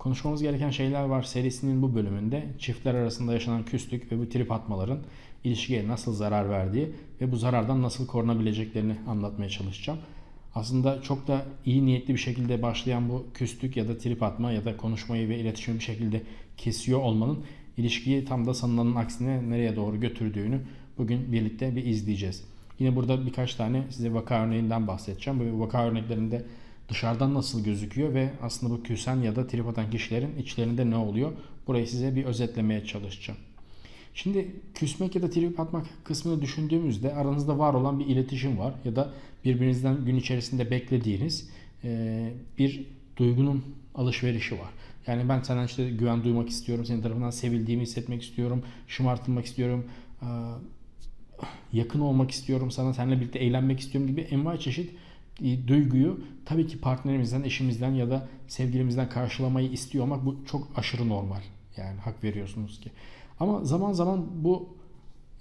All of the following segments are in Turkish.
Konuşmamız gereken şeyler var serisinin bu bölümünde çiftler arasında yaşanan küslük ve bu trip atmaların ilişkiye nasıl zarar verdiği ve bu zarardan nasıl korunabileceklerini anlatmaya çalışacağım. Aslında çok da iyi niyetli bir şekilde başlayan bu küslük ya da trip atma ya da konuşmayı ve iletişimi bir şekilde kesiyor olmanın ilişkiyi tam da sanılanın aksine nereye doğru götürdüğünü bugün birlikte bir izleyeceğiz. Yine burada birkaç tane size vaka örneğinden bahsedeceğim. Bu vaka örneklerinde dışarıdan nasıl gözüküyor ve aslında bu küsen ya da trip atan kişilerin içlerinde ne oluyor? Burayı size bir özetlemeye çalışacağım. Şimdi küsmek ya da trip atmak kısmını düşündüğümüzde aranızda var olan bir iletişim var ya da birbirinizden gün içerisinde beklediğiniz bir duygunun alışverişi var. Yani ben senden işte güven duymak istiyorum, senin tarafından sevildiğimi hissetmek istiyorum, şımartılmak istiyorum, yakın olmak istiyorum, sana seninle birlikte eğlenmek istiyorum gibi envai çeşit duyguyu tabii ki partnerimizden, eşimizden ya da sevgilimizden karşılamayı istiyor olmak bu çok aşırı normal. Yani hak veriyorsunuz ki. Ama zaman zaman bu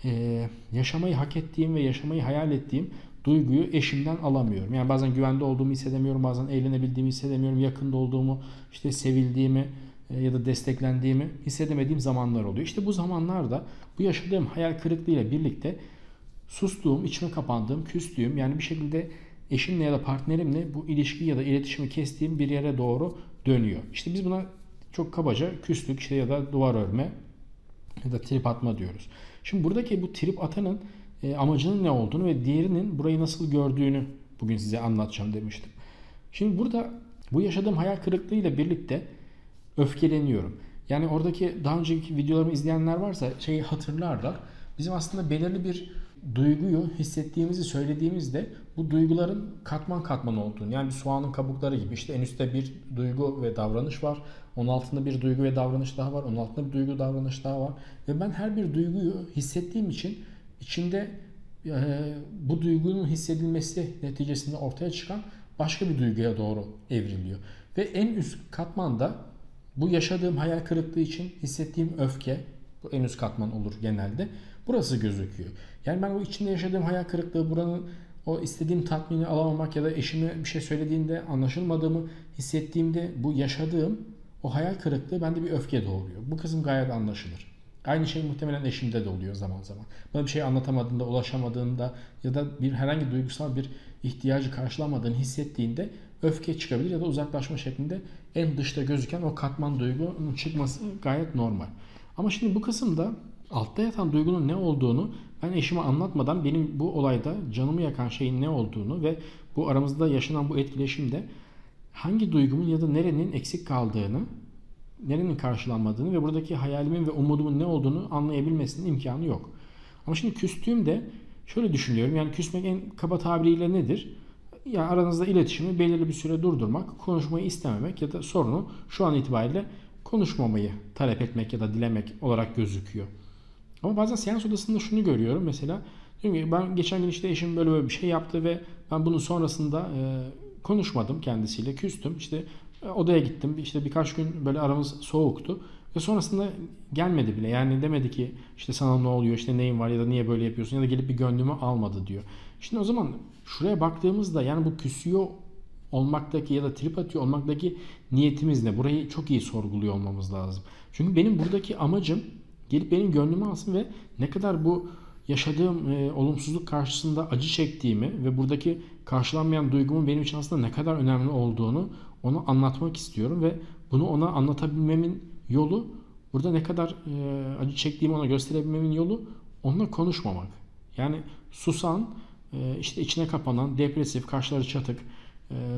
e, yaşamayı hak ettiğim ve yaşamayı hayal ettiğim duyguyu eşimden alamıyorum. Yani bazen güvende olduğumu hissedemiyorum, bazen eğlenebildiğimi hissedemiyorum, yakında olduğumu, işte sevildiğimi e, ya da desteklendiğimi hissedemediğim zamanlar oluyor. İşte bu zamanlarda bu yaşadığım hayal kırıklığıyla birlikte sustuğum, içime kapandığım, küstüğüm yani bir şekilde eşimle ya da partnerimle bu ilişki ya da iletişimi kestiğim bir yere doğru dönüyor. İşte biz buna çok kabaca küslük işte ya da duvar örme ya da trip atma diyoruz. Şimdi buradaki bu trip atanın e, amacının ne olduğunu ve diğerinin burayı nasıl gördüğünü bugün size anlatacağım demiştim. Şimdi burada bu yaşadığım hayal kırıklığıyla birlikte öfkeleniyorum. Yani oradaki daha önceki videolarımı izleyenler varsa şeyi hatırlarlar. Bizim aslında belirli bir duyguyu hissettiğimizi söylediğimizde bu duyguların katman katman olduğunu yani bir soğanın kabukları gibi işte en üstte bir duygu ve davranış var. Onun altında bir duygu ve davranış daha var. Onun altında bir duygu davranış daha var. Ve ben her bir duyguyu hissettiğim için içinde e, bu duygunun hissedilmesi neticesinde ortaya çıkan başka bir duyguya doğru evriliyor. Ve en üst katmanda bu yaşadığım hayal kırıklığı için hissettiğim öfke, bu en üst katman olur genelde. Burası gözüküyor. Yani ben o içinde yaşadığım hayal kırıklığı, buranın o istediğim tatmini alamamak ya da eşime bir şey söylediğinde anlaşılmadığımı hissettiğimde bu yaşadığım o hayal kırıklığı bende bir öfke doğuruyor. Bu kısım gayet anlaşılır. Aynı şey muhtemelen eşimde de oluyor zaman zaman. Bana bir şey anlatamadığında, ulaşamadığında ya da bir herhangi duygusal bir ihtiyacı karşılamadığını hissettiğinde öfke çıkabilir ya da uzaklaşma şeklinde en dışta gözüken o katman duygunun çıkması gayet normal. Ama şimdi bu kısımda altta yatan duygunun ne olduğunu ben eşime anlatmadan benim bu olayda canımı yakan şeyin ne olduğunu ve bu aramızda yaşanan bu etkileşimde hangi duygumun ya da nerenin eksik kaldığını, nerenin karşılanmadığını ve buradaki hayalimin ve umudumun ne olduğunu anlayabilmesinin imkanı yok. Ama şimdi küstüğümde şöyle düşünüyorum. Yani küsmek en kaba tabiriyle nedir? Yani aranızda iletişimi belirli bir süre durdurmak, konuşmayı istememek ya da sorunu şu an itibariyle konuşmamayı talep etmek ya da dilemek olarak gözüküyor. Ama bazen seans odasında şunu görüyorum mesela. Diyorum ben geçen gün işte eşim böyle böyle bir şey yaptı ve ben bunun sonrasında e, konuşmadım kendisiyle. Küstüm. İşte e, odaya gittim. İşte birkaç gün böyle aramız soğuktu. Ve sonrasında gelmedi bile. Yani demedi ki işte sana ne oluyor, işte neyin var ya da niye böyle yapıyorsun ya da gelip bir gönlümü almadı diyor. Şimdi o zaman şuraya baktığımızda yani bu küsüyor olmaktaki ya da trip atıyor olmaktaki niyetimiz ne? Burayı çok iyi sorguluyor olmamız lazım. Çünkü benim buradaki amacım gelip benim gönlümü alsın ve ne kadar bu yaşadığım e, olumsuzluk karşısında acı çektiğimi ve buradaki karşılanmayan duygumun benim için aslında ne kadar önemli olduğunu ona anlatmak istiyorum ve bunu ona anlatabilmemin yolu burada ne kadar e, acı çektiğimi ona gösterebilmemin yolu onunla konuşmamak. Yani susan, e, işte içine kapanan, depresif, kaşları çatık,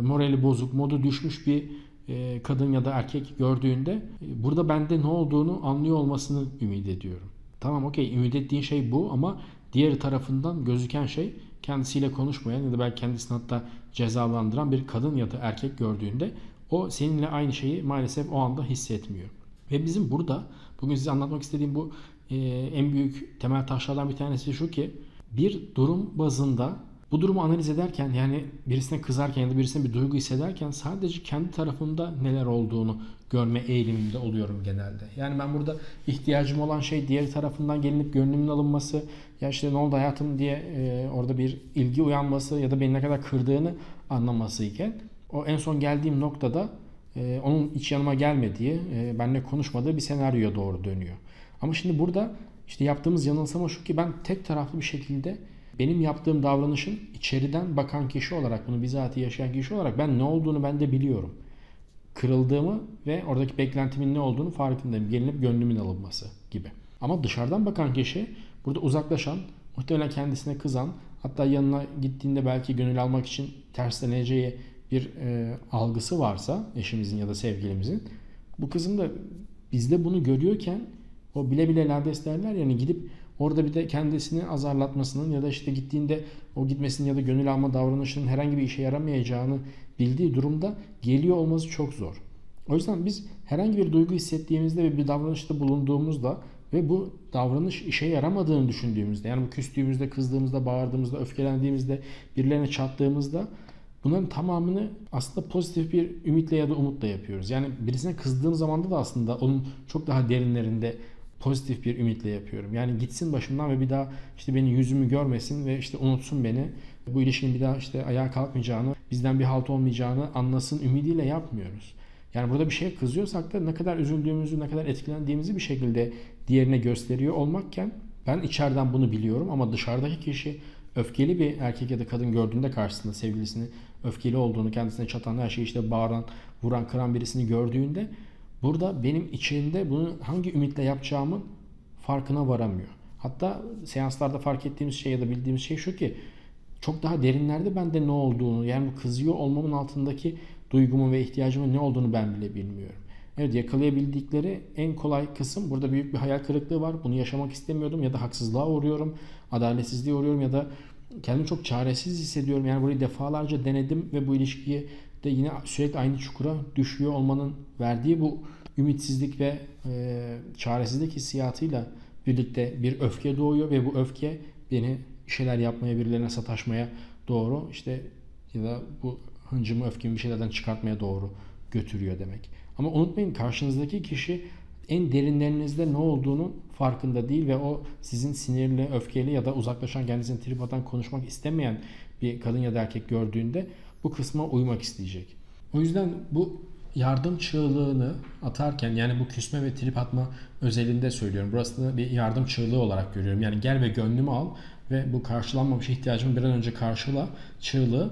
morali bozuk, modu düşmüş bir e, kadın ya da erkek gördüğünde e, burada bende ne olduğunu anlıyor olmasını ümit ediyorum. Tamam okey ümit ettiğin şey bu ama diğer tarafından gözüken şey kendisiyle konuşmayan ya da belki kendisini hatta cezalandıran bir kadın ya da erkek gördüğünde o seninle aynı şeyi maalesef o anda hissetmiyor. Ve bizim burada bugün size anlatmak istediğim bu e, en büyük temel taşlardan bir tanesi şu ki bir durum bazında bu durumu analiz ederken yani birisine kızarken ya da birisine bir duygu hissederken sadece kendi tarafımda neler olduğunu görme eğiliminde oluyorum genelde. Yani ben burada ihtiyacım olan şey diğer tarafından gelinip gönlümün alınması ya işte ne oldu hayatım diye e, orada bir ilgi uyanması ya da beni ne kadar kırdığını anlaması iken o en son geldiğim noktada e, onun hiç yanıma gelmediği, e, benimle konuşmadığı bir senaryoya doğru dönüyor. Ama şimdi burada işte yaptığımız yanılsama şu ki ben tek taraflı bir şekilde benim yaptığım davranışın içeriden bakan kişi olarak bunu bizatihi yaşayan kişi olarak ben ne olduğunu ben de biliyorum. Kırıldığımı ve oradaki beklentimin ne olduğunu farkındayım. Gelinip gönlümün alınması gibi. Ama dışarıdan bakan kişi burada uzaklaşan, muhtemelen kendisine kızan, hatta yanına gittiğinde belki gönül almak için tersleneceği bir e, algısı varsa eşimizin ya da sevgilimizin bu kızın da bizde bunu görüyorken o bile bile lades derler yani gidip orada bir de kendisini azarlatmasının ya da işte gittiğinde o gitmesinin ya da gönül alma davranışının herhangi bir işe yaramayacağını bildiği durumda geliyor olması çok zor. O yüzden biz herhangi bir duygu hissettiğimizde ve bir davranışta bulunduğumuzda ve bu davranış işe yaramadığını düşündüğümüzde yani bu küstüğümüzde, kızdığımızda, bağırdığımızda, öfkelendiğimizde, birilerine çattığımızda bunların tamamını aslında pozitif bir ümitle ya da umutla yapıyoruz. Yani birisine kızdığım zamanda da aslında onun çok daha derinlerinde pozitif bir ümitle yapıyorum. Yani gitsin başımdan ve bir daha işte benim yüzümü görmesin ve işte unutsun beni. Bu ilişkinin bir daha işte ayağa kalkmayacağını, bizden bir halt olmayacağını anlasın ümidiyle yapmıyoruz. Yani burada bir şeye kızıyorsak da ne kadar üzüldüğümüzü, ne kadar etkilendiğimizi bir şekilde diğerine gösteriyor olmakken ben içeriden bunu biliyorum ama dışarıdaki kişi öfkeli bir erkek ya da kadın gördüğünde karşısında sevgilisini öfkeli olduğunu, kendisine çatan her şeyi işte bağıran, vuran, kıran birisini gördüğünde burada benim içimde bunu hangi ümitle yapacağımın farkına varamıyor. Hatta seanslarda fark ettiğimiz şey ya da bildiğimiz şey şu ki çok daha derinlerde bende ne olduğunu yani bu kızıyor olmamın altındaki duygumun ve ihtiyacımın ne olduğunu ben bile bilmiyorum. Evet yakalayabildikleri en kolay kısım burada büyük bir hayal kırıklığı var. Bunu yaşamak istemiyordum ya da haksızlığa uğruyorum, adaletsizliğe uğruyorum ya da kendimi çok çaresiz hissediyorum. Yani burayı defalarca denedim ve bu ilişkiyi de yine sürekli aynı çukura düşüyor olmanın verdiği bu ümitsizlik ve e, çaresizlik hissiyatıyla birlikte bir öfke doğuyor ve bu öfke beni şeyler yapmaya, birilerine sataşmaya doğru işte ya da bu hıncımı, öfkemi bir şeylerden çıkartmaya doğru götürüyor demek. Ama unutmayın karşınızdaki kişi en derinlerinizde ne olduğunu farkında değil ve o sizin sinirli, öfkeli ya da uzaklaşan kendisini trip atan, konuşmak istemeyen bir kadın ya da erkek gördüğünde bu kısma uymak isteyecek. O yüzden bu yardım çığlığını atarken yani bu küsme ve trip atma özelinde söylüyorum. Burası da bir yardım çığlığı olarak görüyorum. Yani gel ve gönlümü al ve bu karşılanmamış ihtiyacımı bir an önce karşıla çığlığı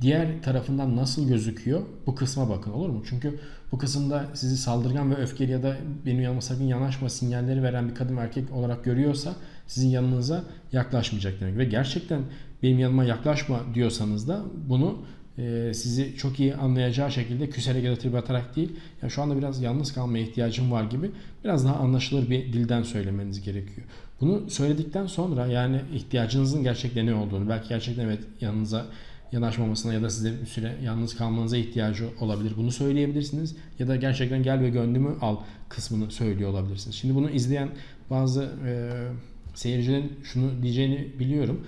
diğer tarafından nasıl gözüküyor bu kısma bakın olur mu? Çünkü bu kısımda sizi saldırgan ve öfkeli ya da benim yanıma sakın yanaşma sinyalleri veren bir kadın erkek olarak görüyorsa sizin yanınıza yaklaşmayacak demek. Ve gerçekten benim yanıma yaklaşma diyorsanız da bunu e, sizi çok iyi anlayacağı şekilde küserek ya da trip atarak değil. Yani şu anda biraz yalnız kalmaya ihtiyacım var gibi biraz daha anlaşılır bir dilden söylemeniz gerekiyor. Bunu söyledikten sonra yani ihtiyacınızın gerçekten ne olduğunu belki gerçekten evet yanınıza yanaşmamasına ya da size bir süre yalnız kalmanıza ihtiyacı olabilir. Bunu söyleyebilirsiniz. Ya da gerçekten gel ve gönlümü al kısmını söylüyor olabilirsiniz. Şimdi bunu izleyen bazı e, seyircilerin şunu diyeceğini biliyorum.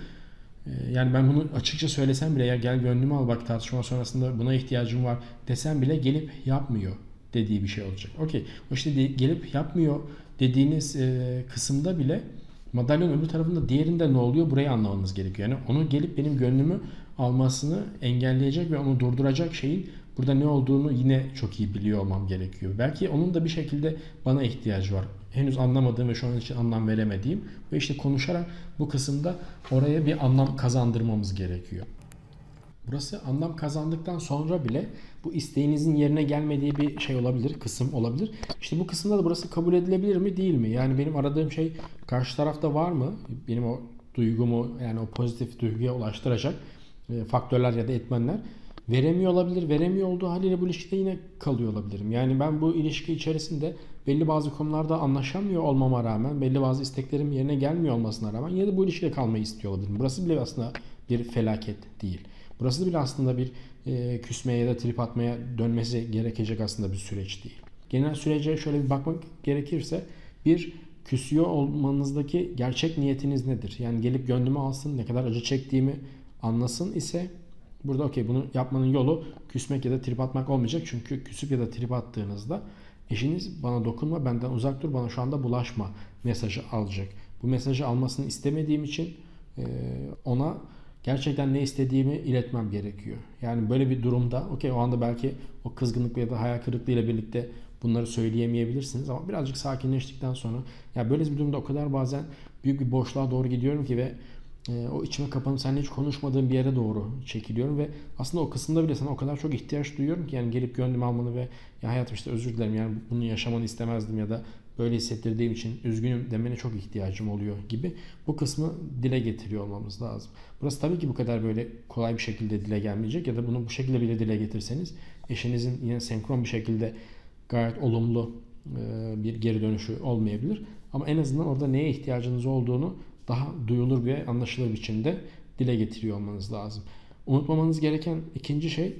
E, yani ben bunu açıkça söylesem bile ya gel gönlümü al bak tartışma sonrasında buna ihtiyacım var desem bile gelip yapmıyor dediği bir şey olacak. Okey. O işte de, gelip yapmıyor dediğiniz e, kısımda bile madalyonun öbür tarafında diğerinde ne oluyor burayı anlamanız gerekiyor. Yani onu gelip benim gönlümü almasını engelleyecek ve onu durduracak şeyin burada ne olduğunu yine çok iyi biliyor olmam gerekiyor. Belki onun da bir şekilde bana ihtiyacı var. Henüz anlamadığım ve şu an için anlam veremediğim ve işte konuşarak bu kısımda oraya bir anlam kazandırmamız gerekiyor. Burası anlam kazandıktan sonra bile bu isteğinizin yerine gelmediği bir şey olabilir, kısım olabilir. İşte bu kısımda da burası kabul edilebilir mi, değil mi? Yani benim aradığım şey karşı tarafta var mı? Benim o duygumu yani o pozitif duyguya ulaştıracak e, faktörler ya da etmenler veremiyor olabilir. Veremiyor olduğu haliyle bu ilişkide yine kalıyor olabilirim. Yani ben bu ilişki içerisinde belli bazı konularda anlaşamıyor olmama rağmen, belli bazı isteklerim yerine gelmiyor olmasına rağmen yine de bu ilişkide kalmayı istiyor olabilirim. Burası bile aslında bir felaket değil. Burası bile aslında bir e, küsmeye ya da trip atmaya dönmesi gerekecek aslında bir süreç değil. Genel sürece şöyle bir bakmak gerekirse bir küsüyor olmanızdaki gerçek niyetiniz nedir? Yani gelip gönlümü alsın, ne kadar acı çektiğimi anlasın ise burada okey bunu yapmanın yolu küsmek ya da trip atmak olmayacak. Çünkü küsüp ya da trip attığınızda eşiniz bana dokunma, benden uzak dur, bana şu anda bulaşma mesajı alacak. Bu mesajı almasını istemediğim için ona gerçekten ne istediğimi iletmem gerekiyor. Yani böyle bir durumda okey o anda belki o kızgınlık ya da hayal kırıklığı ile birlikte bunları söyleyemeyebilirsiniz ama birazcık sakinleştikten sonra ya böyle bir durumda o kadar bazen büyük bir boşluğa doğru gidiyorum ki ve o içime kapanıp seninle hiç konuşmadığım bir yere doğru çekiliyorum ve aslında o kısımda bile sana o kadar çok ihtiyaç duyuyorum ki yani gelip gönlümü almanı ve ya hayatım işte özür dilerim yani bunu yaşamanı istemezdim ya da böyle hissettirdiğim için üzgünüm demene çok ihtiyacım oluyor gibi bu kısmı dile getiriyor olmamız lazım. Burası tabii ki bu kadar böyle kolay bir şekilde dile gelmeyecek ya da bunu bu şekilde bile dile getirseniz eşinizin yine senkron bir şekilde gayet olumlu bir geri dönüşü olmayabilir. Ama en azından orada neye ihtiyacınız olduğunu daha duyulur ve anlaşılır biçimde dile getiriyor olmanız lazım. Unutmamanız gereken ikinci şey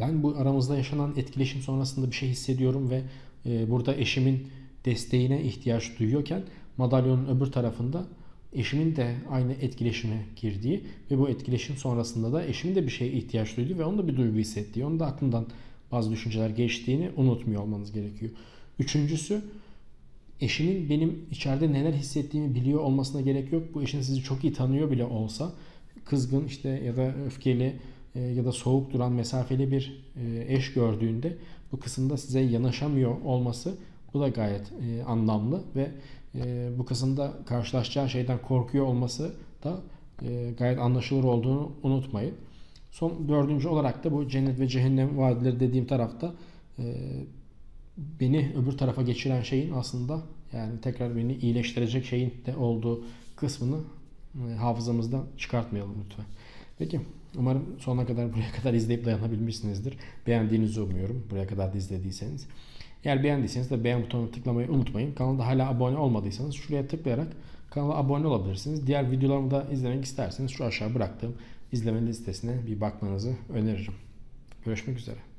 ben bu aramızda yaşanan etkileşim sonrasında bir şey hissediyorum ve e, burada eşimin desteğine ihtiyaç duyuyorken madalyonun öbür tarafında eşimin de aynı etkileşime girdiği ve bu etkileşim sonrasında da eşimin de bir şeye ihtiyaç duyduğu ve onun da bir duygu hissettiği, onun da aklından bazı düşünceler geçtiğini unutmuyor olmanız gerekiyor. Üçüncüsü eşimin benim içeride neler hissettiğimi biliyor olmasına gerek yok. Bu eşin sizi çok iyi tanıyor bile olsa kızgın işte ya da öfkeli e, ya da soğuk duran mesafeli bir e, eş gördüğünde bu kısımda size yanaşamıyor olması bu da gayet e, anlamlı ve bu kısımda karşılaşacağı şeyden korkuyor olması da gayet anlaşılır olduğunu unutmayın. Son dördüncü olarak da bu cennet ve cehennem vadileri dediğim tarafta beni öbür tarafa geçiren şeyin aslında yani tekrar beni iyileştirecek şeyin de olduğu kısmını hafızamızdan çıkartmayalım lütfen. Peki umarım sonuna kadar buraya kadar izleyip dayanabilmişsinizdir. Beğendiğinizi umuyorum buraya kadar da izlediyseniz. Eğer beğendiyseniz de beğen butonuna tıklamayı unutmayın. Kanalda hala abone olmadıysanız şuraya tıklayarak kanala abone olabilirsiniz. Diğer videolarımı da izlemek isterseniz şu aşağı bıraktığım izleme listesine bir bakmanızı öneririm. Görüşmek üzere.